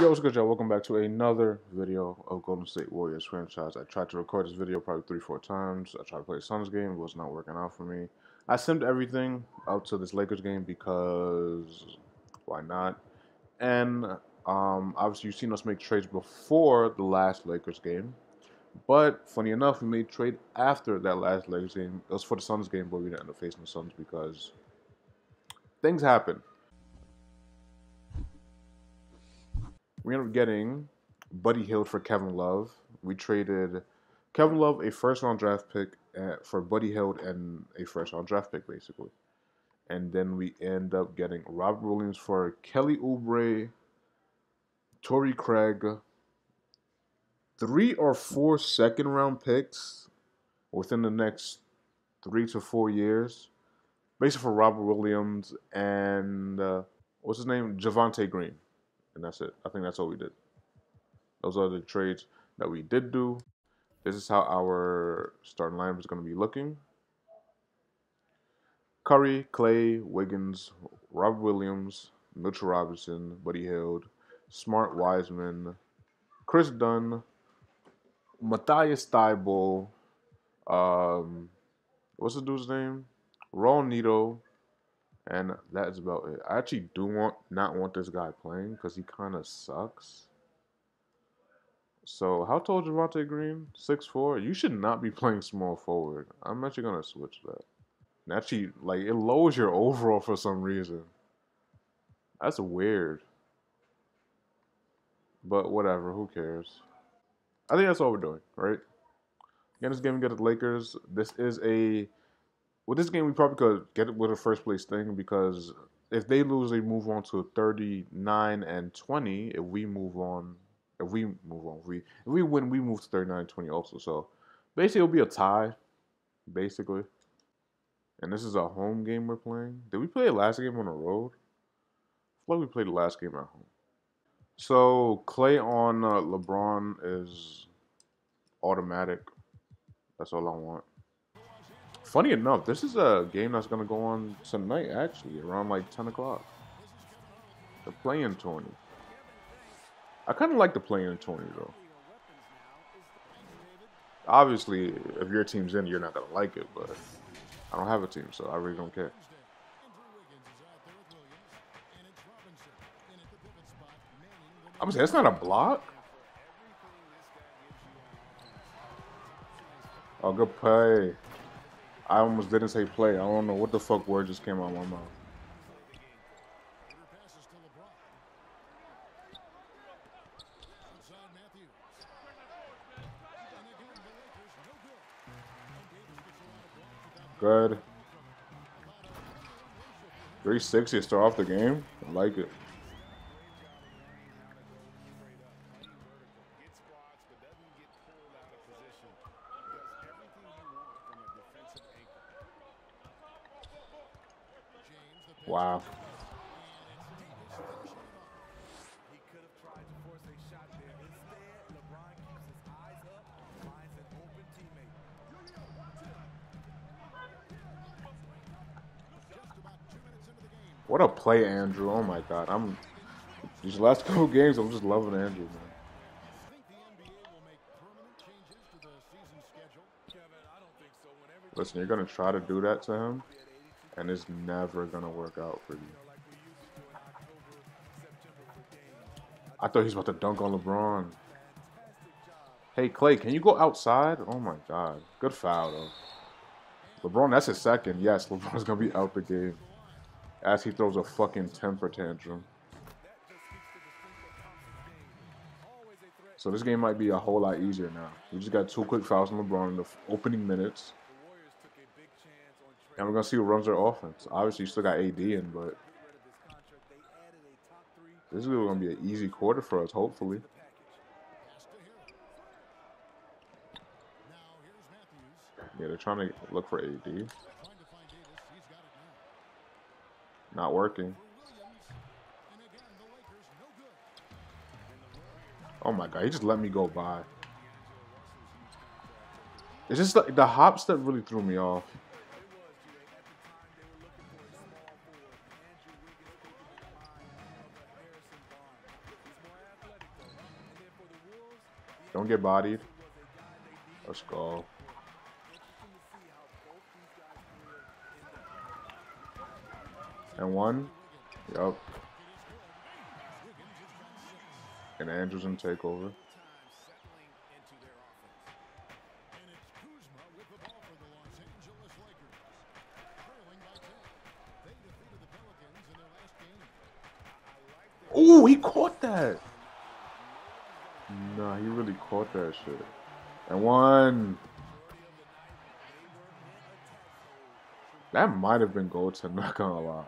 Yo, what's good, y'all? Welcome back to another video of Golden State Warriors franchise. I tried to record this video probably three, four times. I tried to play Suns game. It was not working out for me. I simmed everything up to this Lakers game because why not? And um, obviously, you've seen us make trades before the last Lakers game. But funny enough, we made trade after that last Lakers game. It was for the Suns game, but we didn't end up facing the Suns because things happen. We ended up getting Buddy Hield for Kevin Love. We traded Kevin Love a first round draft pick uh, for Buddy Hield and a first round draft pick, basically. And then we end up getting Robert Williams for Kelly Oubre, Torrey Craig, three or four second round picks within the next three to four years, basically for Robert Williams and uh, what's his name, Javonte Green and that's it. I think that's all we did. Those are the trades that we did do. This is how our starting lineup is going to be looking. Curry, Klay, Wiggins, Rob Williams, Mitchell Robinson, Buddy Hield, Smart Wiseman, Kris Dunn, Matisse Thybulle, um, what's the dude's name? Raul Neto, and that is about it. I actually do want not want this guy playing because he kind of sucks. So how tall Javonte Green? Six four. You should not be playing small forward. I'm actually gonna switch that. And actually, like it lowers your overall for some reason. That's weird. But whatever. Who cares? I think that's all we're doing, right? Again, this game against the Lakers. This is a with this game, we probably could get it with a first place thing because if they lose, they move on to 39 and 20. If we move on, if we move on, if we if we win, we move to 39 and 20 also. So basically, it'll be a tie, basically. And this is a home game we're playing. Did we play the last game on the road? I feel like we played the last game at home. So Klay on uh, LeBron is automatic. That's all I want funny enough, this is a game that's going to go on tonight, actually, around like 10 o'clock. The play-in tourney. I kind of like the play-in tourney, though. Obviously, if your team's in, you're not going to like it, but I don't have a team, so I really don't care. I'm saying, it's not a block. Oh, good play. I almost didn't say play. I don't know what the fuck word just came out of my mouth. Good. 360 to start off the game. I like it. Play, Andrew. Oh my god. I'm these last couple games I'm just loving Andrew, man. Listen, you're gonna try to do that to him and it's never gonna work out for you. I thought he was about to dunk on LeBron. Hey Klay, can you go outside? Oh my god. Good foul though. LeBron, that's his second. Yes, LeBron's gonna be out the game. As he throws a fucking temper tantrum. So this game might be a whole lot easier now. We just got two quick fouls on LeBron in the opening minutes. And we're gonna see who runs their offense. Obviously, you still got AD in, but this is gonna be an easy quarter for us. Hopefully. Yeah, they're trying to look for AD. Not working. Oh my god, he just let me go by. It's just like the hop step really threw me off. Don't get bodied. Let's go. And one. Yup. And Andrews take over. Oh, he caught that. Nah, he really caught that shit. And one. That might have been goaltend, not gonna lie.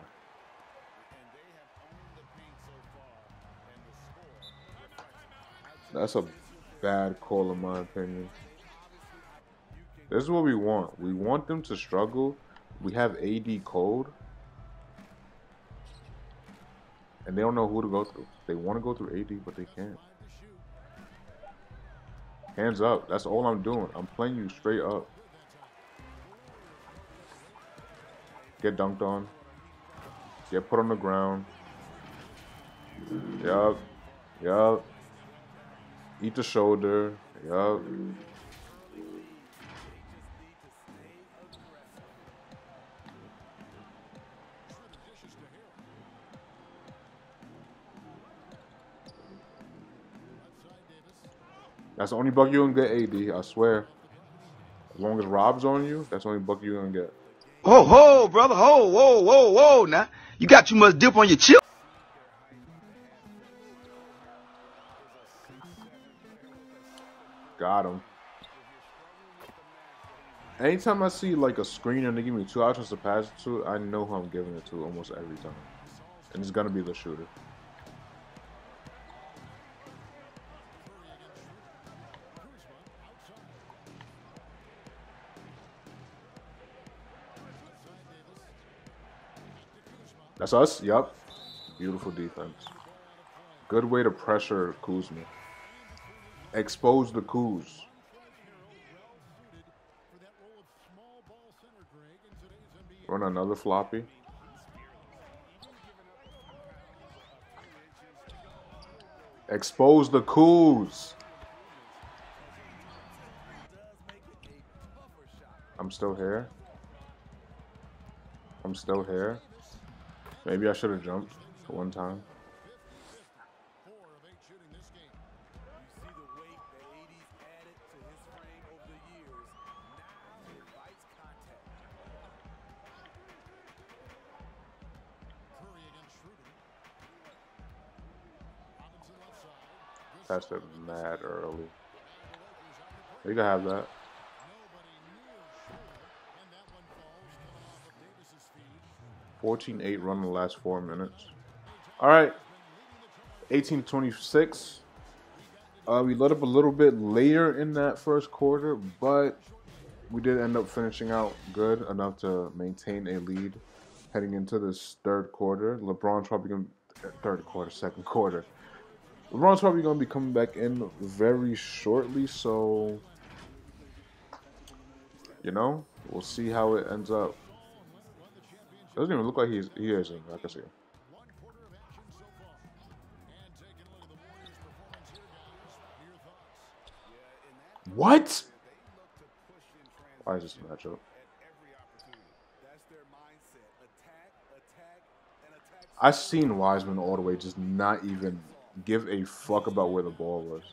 That's a bad call in my opinion. This is what we want. We want them to struggle. We have AD code. And they don't know who to go through. They want to go through AD, but they can't. Hands up. That's all I'm doing. I'm playing you straight up. Get dunked on. Get put on the ground. Yup. Yup. Eat the shoulder. Yup. That's the only buck you gonna get, AD. I swear. As long as Rob's on you, that's the only buck you gonna get. Ho, ho, brother. Ho, whoa, whoa, whoa. Now, you got too much dip on your chip. Got him. Anytime I see like a screen and they give me two options to pass it to, I know who I'm giving it to almost every time. And it's gonna be the shooter. That's us? Yup. Beautiful defense. Good way to pressure Kuzma. Expose the Kuz. Run another floppy. Expose the Kuz. I'm still here. I'm still here. Maybe I should have jumped one time. Passed it mad early. You can have that. 14-8 run in the last four minutes. All right. 18-26. Uh, we let up a little bit later in that first quarter, but we did end up finishing out good enough to maintain a lead heading into this third quarter. LeBron's probably going to, third quarter, second quarter. LeBron's probably going to be coming back in very shortly, so, you know, we'll see how it ends up. Doesn't even look like he's he is in. like I see. What? Why is this a matchup? I've seen Wiseman all the way just not even give a fuck about where the ball was.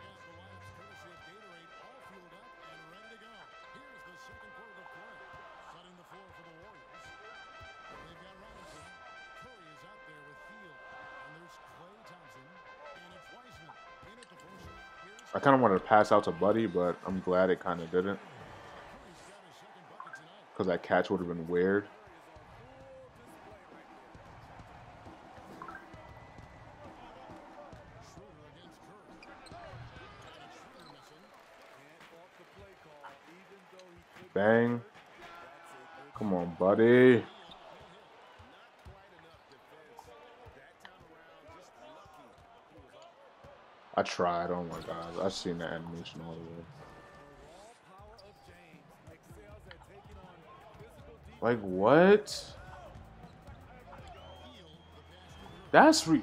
I kind of wanted to pass out to Buddy, but I'm glad it kind of didn't. Because that catch would have been weird. Bang. Come on, buddy. I tried. Oh my god. I've seen the animation all the way. Like what? That's re.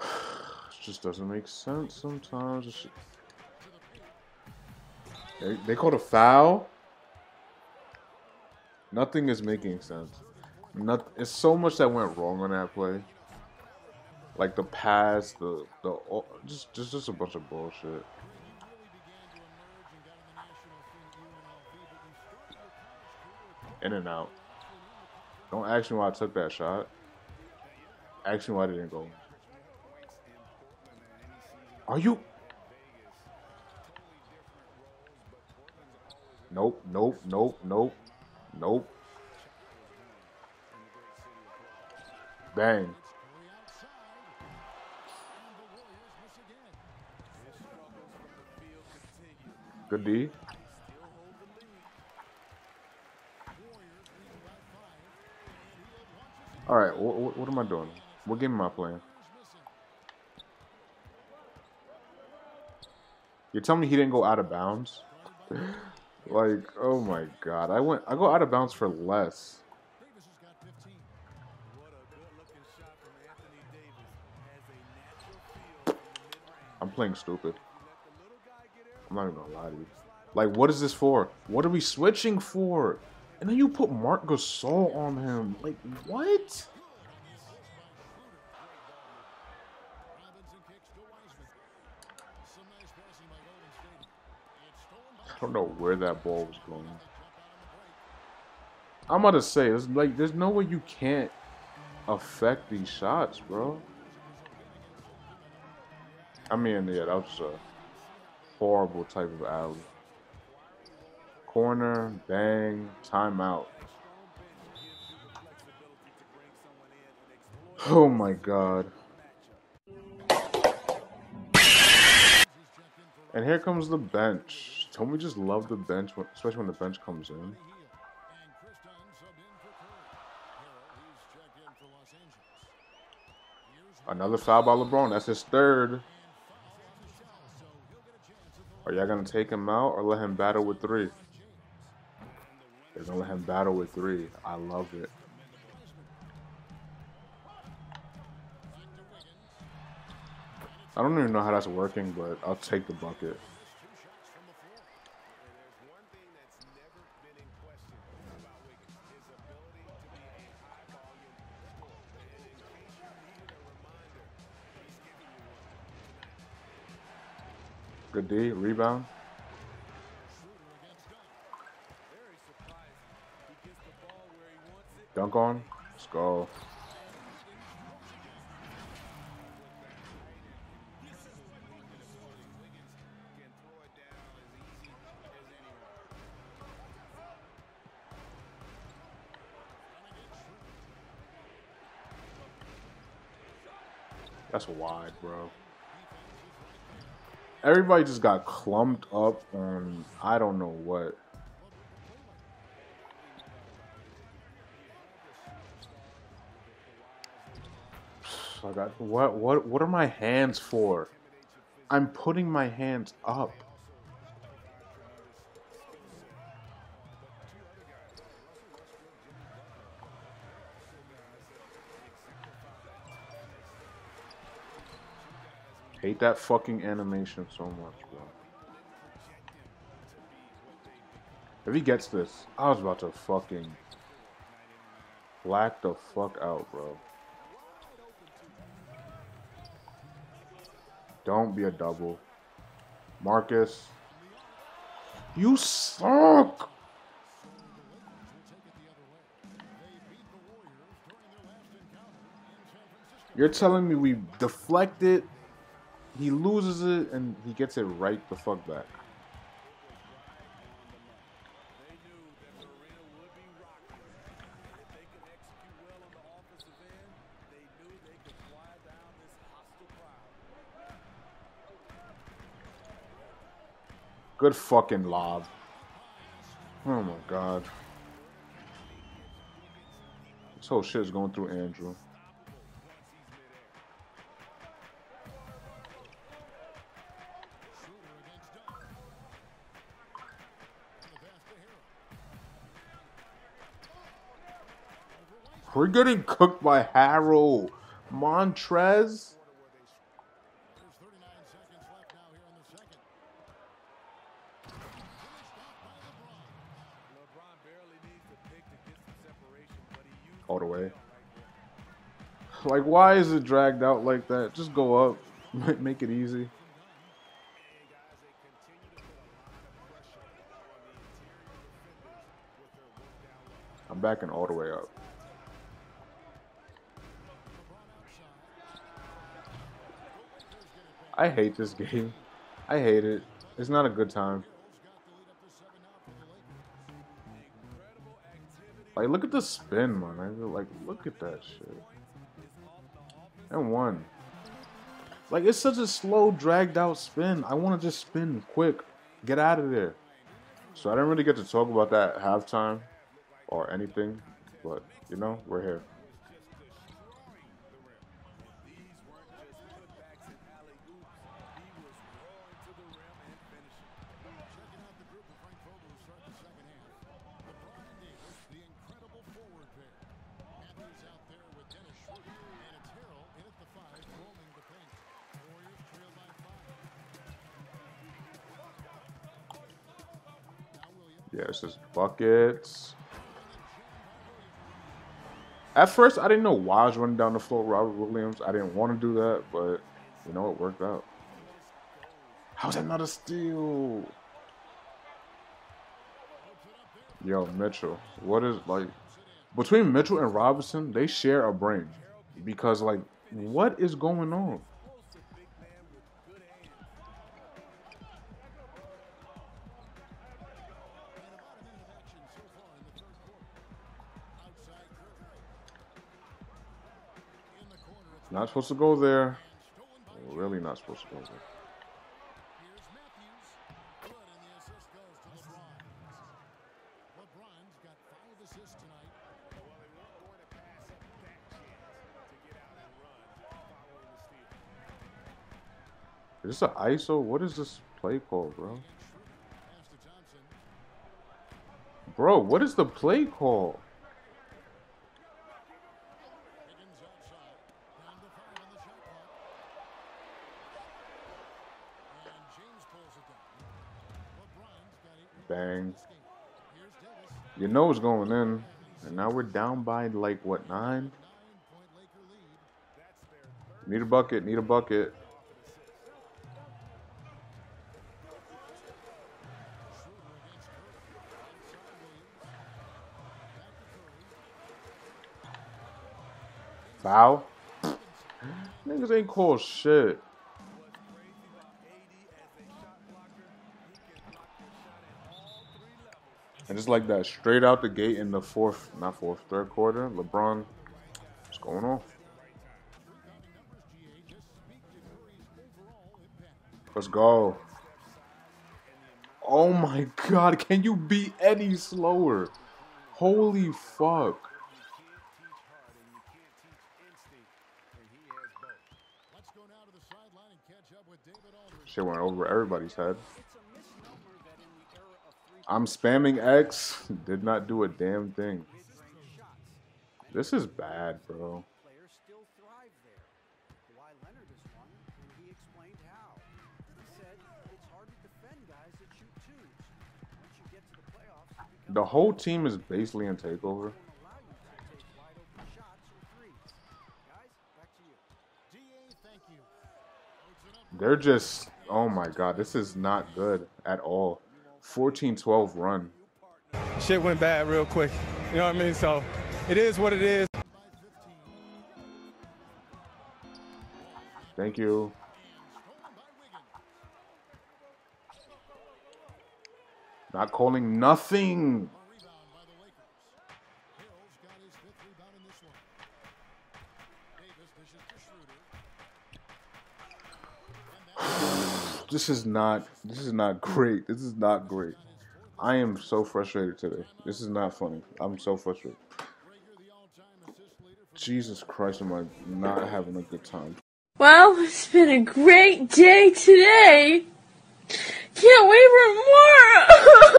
just doesn't make sense sometimes. They, they called a foul. Nothing is making sense. Not, it's so much that went wrong on that play. Like the pass, the the just just just a bunch of bullshit. In and out. Don't ask me why I took that shot. Ask me why I didn't go. Are you? Nope, nope, nope, nope, nope. Bang. Good D. All right, what, what am I doing? What game am I playing? You're telling me he didn't go out of bounds? like, oh my god. I went I go out of bounds for less. I'm playing stupid. I'm not even gonna lie to you. Like, what is this for? What are we switching for? And then you put Marc Gasol on him. Like, what? Don't know where that ball was going. I'm about to say, it's like, there's no way you can't affect these shots, bro. I mean, yeah, that was a horrible type of alley. Corner, bang, timeout. Oh my god. And here comes the bench. Don't we just love the bench, especially when the bench comes in? Another foul by LeBron. That's his third. Are y'all going to take him out or let him battle with three? They're going to let him battle with three. I love it. I don't even know how that's working, but I'll take the bucket. D, rebound. Dunk on. Let's go. That's wide, bro. Everybody just got clumped up on I don't know what. I got what what what are my hands for? I'm putting my hands up. Hate that fucking animation so much, bro. If he gets this, I was about to fucking black the fuck out, bro. Don't be a double. Marcus. You suck! You're telling me we deflected he loses it and he gets it right the fuck back. Good fucking lob. Oh my god. This whole shit is going through Andrew. We're getting cooked by Harrell. Montrez. All the way. Like, why is it dragged out like that? Just go up. Make it easy. I'm backing all the way up. I hate this game. I hate it. It's not a good time. Like, look at the spin, man. Like, look at that shit. And one. Like, it's such a slow, dragged out spin. I want to just spin quick. Get out of there. So I didn't really get to talk about that halftime or anything. But, you know, we're here. Yeah, it's just buckets. At first, I didn't know why I was running down the floor Robert Williams. I didn't want to do that, but you know, it worked out. How's that not a steal? Yo, Mitchell. What is, like, between Mitchell and Robinson, they share a brain. Because, like, what is going on? Not supposed to go there. Really not supposed to go there. Is this an ISO? What is this play called, bro? Bro, what is the play call? You know it's going in. And now we're down by like what nine? Need a bucket, need a bucket. Foul? Niggas ain't called shit. And just like that, straight out the gate in the fourth, not fourth, third quarter, LeBron, what's going on? Let's go. Oh my god, can you be any slower? Holy fuck. Shit went over everybody's head. I'm spamming X. Did not do a damn thing. This is bad, bro. The whole team is basically in takeover. They're just, oh my god, this is not good at all. 14-12 run. Shit went bad real quick. You know what I mean? So it is what it is. Thank you. Not calling nothing. This is not this is not great. This is not great. I am so frustrated today. This is not funny. I'm so frustrated. Jesus Christ, am I not having a good time? Well, it's been a great day today. Can't wait for more.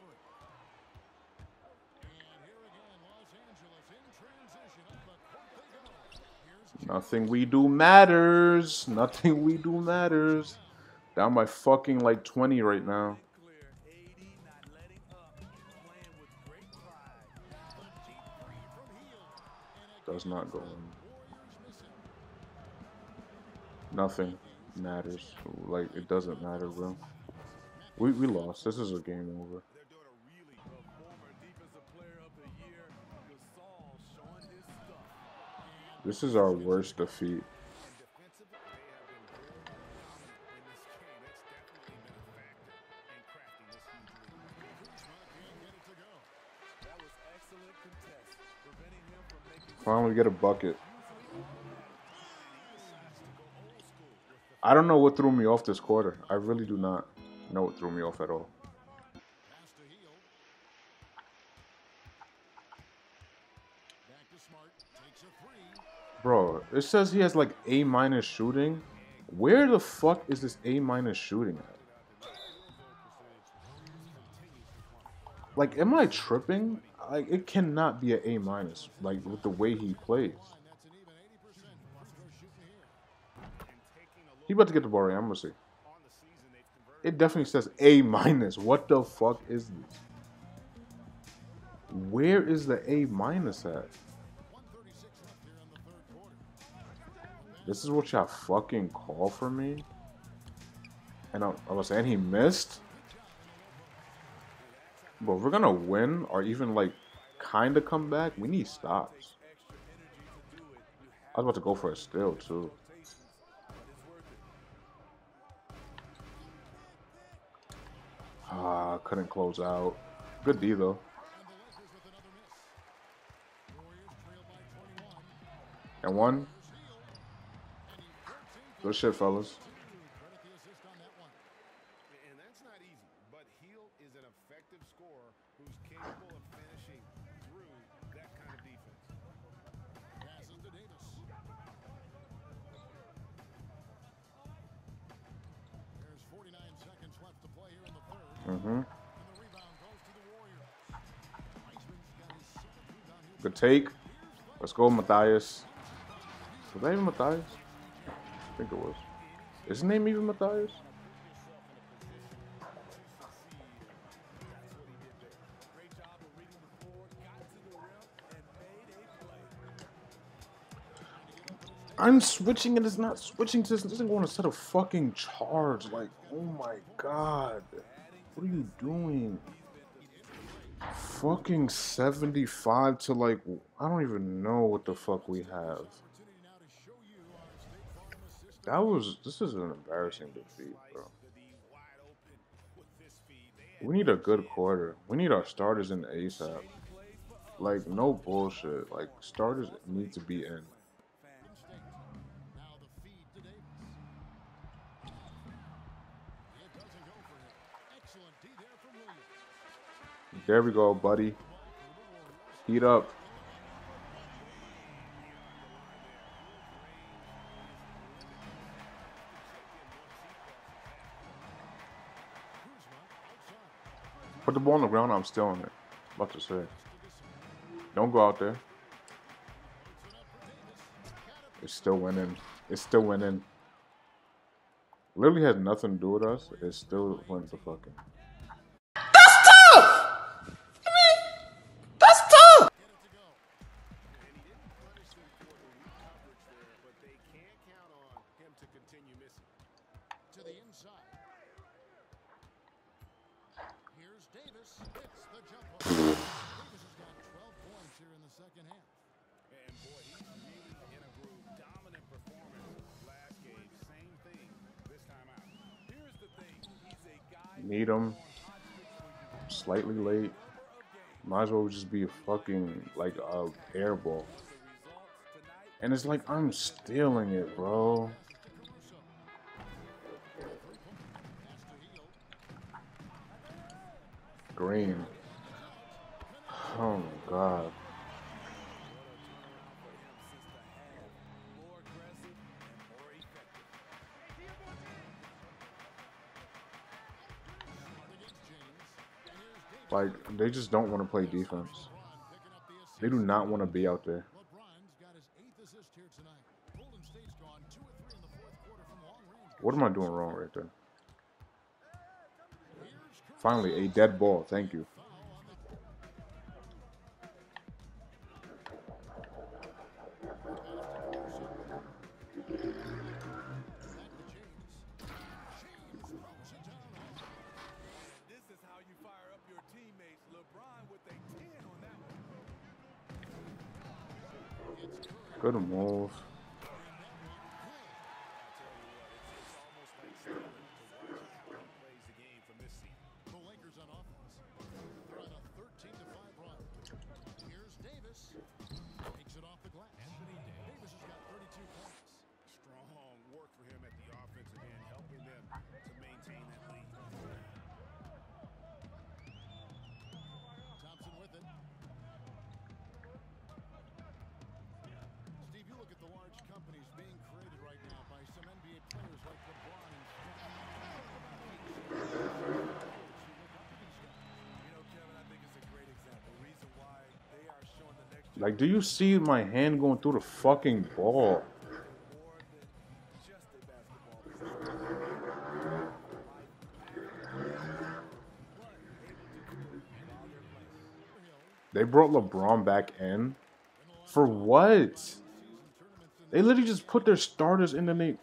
Nothing we do matters. Nothing we do matters. Down by fucking like 20 right now. Does not go in. Nothing matters. Like, it doesn't matter, bro. We, we lost. This is a game over. This is our worst defeat. Finally get a bucket. I don't know what threw me off this quarter. I really do not know what threw me off at all. Bro, it says he has like A minus shooting. Where the fuck is this A minus shooting at? Like, am I tripping? Like, it cannot be an A minus. Like with the way he plays. He about to get the ball right. I'm gonna see. It definitely says A minus. What the fuck is this? Where is the A minus at? This is what y'all fucking call for me? And I, I was saying he missed? But if we're gonna win or even like kinda come back, we need stops. I was about to go for a steal too. Ah, couldn't close out. Good D though. And one. Good shit, fellas. Take. Let's go, Matthias. Was that even Matthias? I think it was. Is his name even Matthias? I'm switching and it's not switching to this. This doesn't want to set a fucking charge. Like, oh my god. What are you doing? Fucking 75 to like, I don't even know what the fuck we have. That was, this is an embarrassing defeat, bro. We need a good quarter. We need our starters in ASAP. Like, no bullshit. Like, starters need to be in. There we go, buddy. Heat up. Put the ball on the ground, I'm still in it. About to say. Don't go out there. It's still winning. It's still winning. Literally has nothing to do with us. It still wins the fucking. Well just be a fucking like a air ball. And it's like I'm stealing it, bro. Green. Oh my god. Like they just don't want to play defense. They do not want to be out there. What am I doing wrong right there? Finally, a dead ball. Thank you. Like, do you see my hand going through the fucking ball? They brought LeBron back in. For what? They literally just put their starters in the league.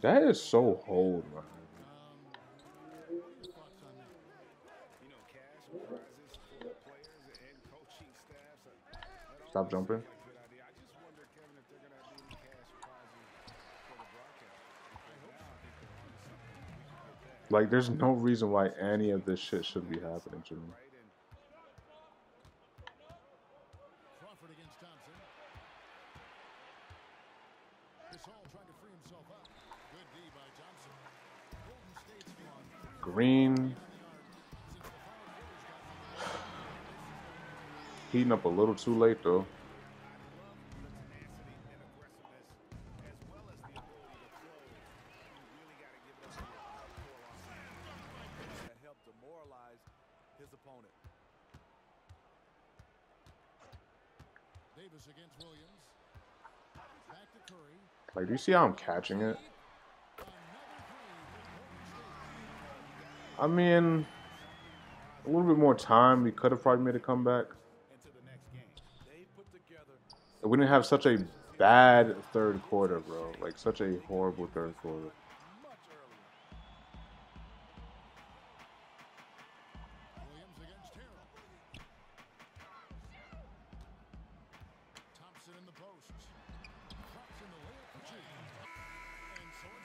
That is so old, man. You know, cash prizes for players and coaching staffs. That Stop jumping. a good idea. I just wonder, Kevin, if they're going to have any cash prizes for the broadcast. Because now I think they're onto something. We should put jumping. Like, there's no reason why any of this shit should be happening to me. right Heating up a little too late, though. Like, do you see how I'm catching it? I mean, a little bit more time. We could have probably made a comeback. Into the next game. They put together We didn't have such a bad third quarter, bro. Like, such a horrible third quarter.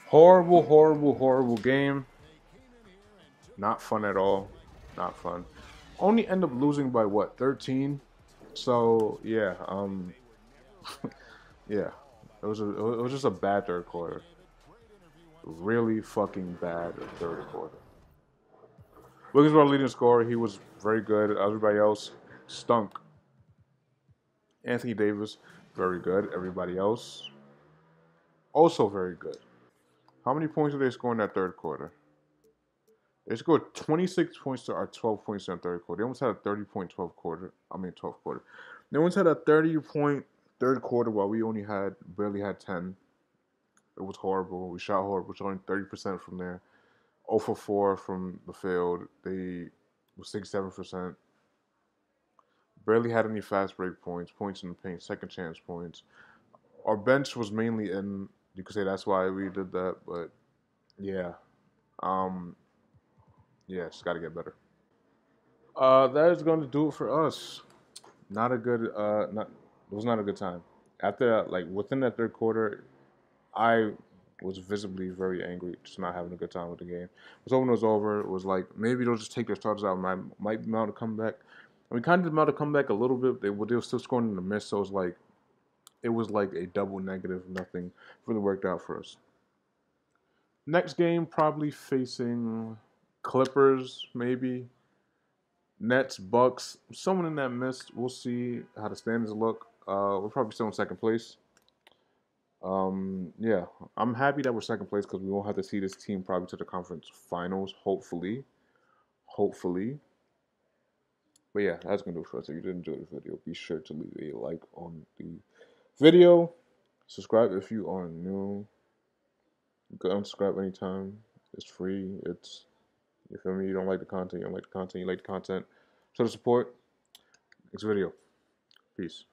Horrible, horrible, horrible game. Not fun at all. Not fun. Only end up losing by what, 13? So yeah, um, yeah, it was a, it was just a bad third quarter. Really fucking bad third quarter. Williams was our leading scorer. He was very good. Everybody else stunk. Anthony Davis, very good. Everybody else, also very good. How many points did they score in that third quarter? They scored 26 points to our 12 points in the third quarter. They almost had a 30 point 12 quarter. I mean 12 quarter. They almost had a 30 point third quarter while we only had barely had 10. It was horrible. We shot horrible. Shot only 30% from there. 0 for 4 from the field. They were 67%. Barely had any fast break points, points in the paint, second chance points. Our bench was mainly in. You could say that's why we did that, but yeah. Um, yeah, it's got to get better. Uh, that is going to do it for us. Not a good. Uh, not it was not a good time. After like within that third quarter, I was visibly very angry, just not having a good time with the game. Was over. It was over. It was like maybe they'll just take their starters out. Might might be able to come back. And we kind of mount to come back a little bit. They were they were still scoring in the miss, so it was like it was like a double negative. Nothing really worked out for us. Next game probably facing Clippers, maybe. Nets, Bucks, someone in that mist. We'll see how the standings look. Uh, we're probably still in second place. Um, yeah, I'm happy that we're second place because we won't have to see this team probably to the conference finals. Hopefully, hopefully. But yeah, that's gonna do it for us. If you did enjoy the video, be sure to leave a like on the video. Subscribe if you are new. You can unsubscribe anytime. It's free. It's you feel me? You don't like the content, you don't like the content, you like the content. Show the support. Next video. Peace.